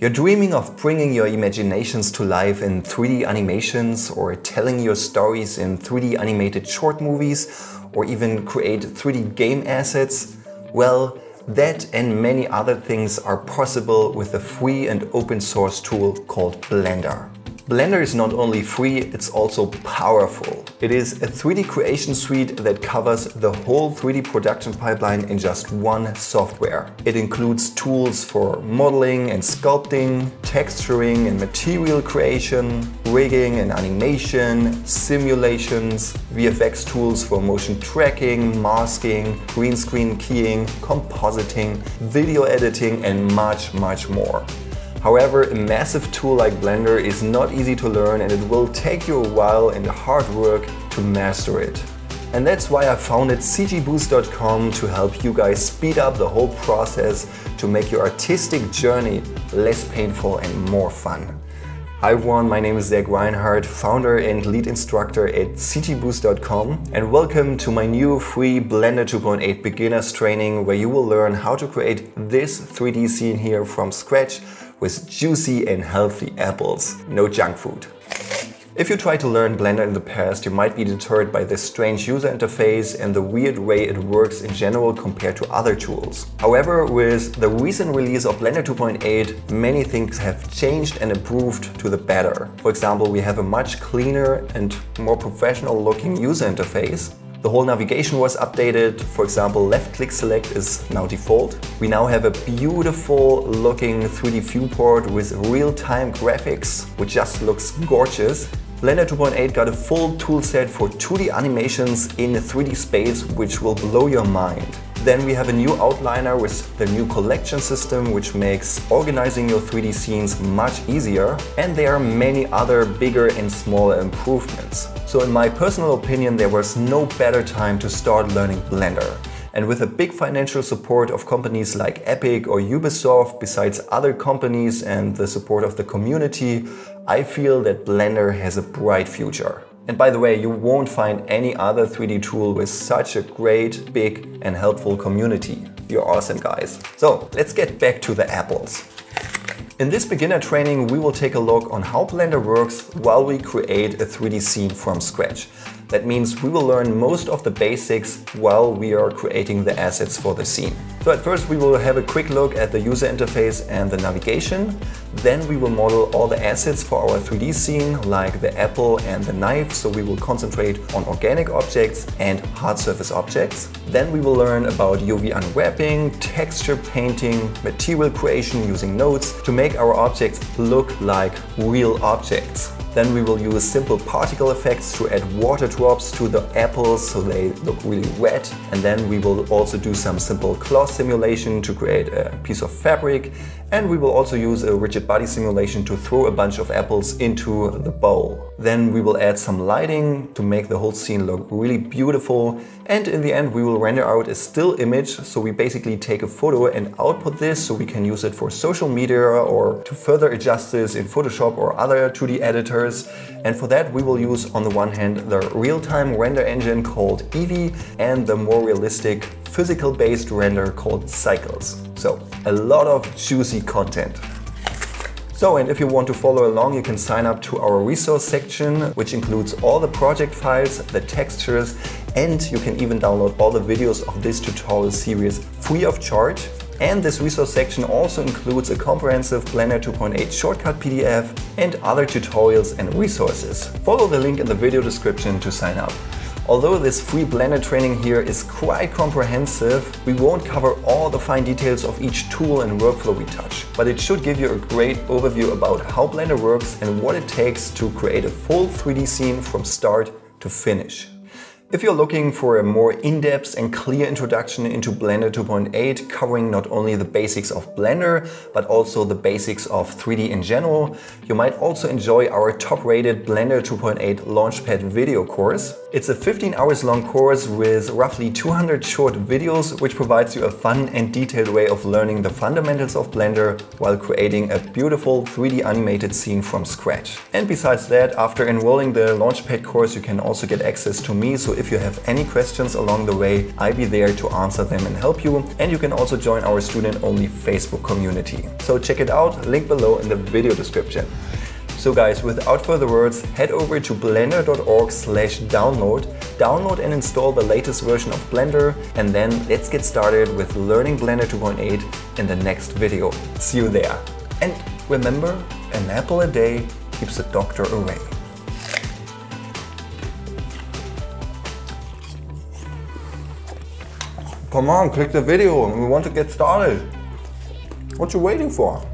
You're dreaming of bringing your imaginations to life in 3D animations or telling your stories in 3D animated short movies or even create 3D game assets? Well, that and many other things are possible with a free and open source tool called Blender. Blender is not only free, it's also powerful. It is a 3D creation suite that covers the whole 3D production pipeline in just one software. It includes tools for modeling and sculpting, texturing and material creation, rigging and animation, simulations, VFX tools for motion tracking, masking, green screen keying, compositing, video editing and much, much more. However, a massive tool like Blender is not easy to learn and it will take you a while and hard work to master it. And that's why I founded cgboost.com to help you guys speed up the whole process to make your artistic journey less painful and more fun. Hi everyone, my name is Zach Reinhardt, founder and lead instructor at cgboost.com and welcome to my new free Blender 2.8 beginners training where you will learn how to create this 3D scene here from scratch with juicy and healthy apples. No junk food. If you tried to learn Blender in the past, you might be deterred by this strange user interface and the weird way it works in general compared to other tools. However, with the recent release of Blender 2.8, many things have changed and improved to the better. For example, we have a much cleaner and more professional looking user interface. The whole navigation was updated. For example, left click select is now default. We now have a beautiful looking 3D viewport with real-time graphics, which just looks gorgeous. Blender 2.8 got a full toolset for 2D animations in a 3D space, which will blow your mind. Then we have a new outliner with the new collection system, which makes organizing your 3D scenes much easier. And there are many other bigger and smaller improvements. So in my personal opinion, there was no better time to start learning Blender. And with a big financial support of companies like Epic or Ubisoft, besides other companies and the support of the community, I feel that Blender has a bright future. And by the way, you won't find any other 3D tool with such a great, big and helpful community. You're awesome guys. So let's get back to the apples. In this beginner training, we will take a look on how Blender works while we create a 3D scene from scratch. That means we will learn most of the basics while we are creating the assets for the scene. So at first we will have a quick look at the user interface and the navigation. Then we will model all the assets for our 3D scene like the apple and the knife. So we will concentrate on organic objects and hard surface objects. Then we will learn about UV unwrapping, texture painting, material creation using nodes to make our objects look like real objects. Then we will use simple particle effects to add water drops to the apples so they look really wet. And then we will also do some simple cloth simulation to create a piece of fabric. And we will also use a rigid body simulation to throw a bunch of apples into the bowl. Then we will add some lighting to make the whole scene look really beautiful. And in the end, we will render out a still image. So we basically take a photo and output this so we can use it for social media or to further adjust this in Photoshop or other 2D editors and for that we will use on the one hand the real-time render engine called Eevee and the more realistic physical based render called Cycles. So a lot of juicy content. So, and if you want to follow along, you can sign up to our resource section, which includes all the project files, the textures, and you can even download all the videos of this tutorial series free of charge. And this resource section also includes a comprehensive Blender 2.8 shortcut PDF and other tutorials and resources. Follow the link in the video description to sign up. Although this free Blender training here is quite comprehensive, we won't cover all the fine details of each tool and workflow we touch, but it should give you a great overview about how Blender works and what it takes to create a full 3D scene from start to finish. If you're looking for a more in-depth and clear introduction into Blender 2.8, covering not only the basics of Blender, but also the basics of 3D in general, you might also enjoy our top-rated Blender 2.8 Launchpad video course. It's a 15 hours long course with roughly 200 short videos, which provides you a fun and detailed way of learning the fundamentals of Blender while creating a beautiful 3D animated scene from scratch. And besides that, after enrolling the Launchpad course, you can also get access to me, so if you have any questions along the way, I'll be there to answer them and help you. And you can also join our student-only Facebook community. So check it out, link below in the video description. So guys, without further words, head over to blender.org slash download, download and install the latest version of Blender, and then let's get started with learning Blender 2.8 in the next video. See you there. And remember, an apple a day keeps the doctor away. Come on, click the video. And we want to get started. What you waiting for?